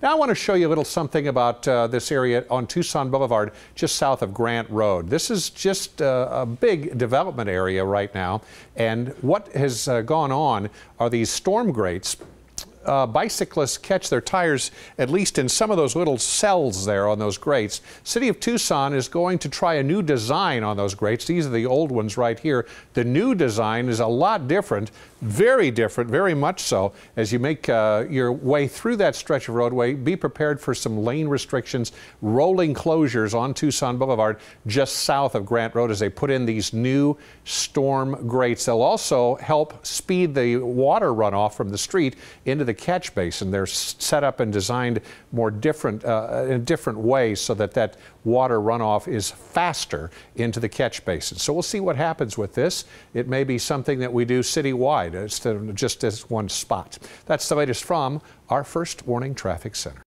Now I want to show you a little something about uh, this area on Tucson Boulevard, just south of Grant Road. This is just uh, a big development area right now, and what has uh, gone on are these storm grates uh, bicyclists catch their tires, at least in some of those little cells there on those grates. City of Tucson is going to try a new design on those grates. These are the old ones right here. The new design is a lot different, very different, very much so. As you make uh, your way through that stretch of roadway, be prepared for some lane restrictions, rolling closures on Tucson Boulevard just south of Grant Road as they put in these new storm grates. They'll also help speed the water runoff from the street into the catch basin. They're set up and designed more different uh, in a different ways so that that water runoff is faster into the catch basin. So we'll see what happens with this. It may be something that we do citywide instead of just as one spot. That's the latest from our first warning traffic center.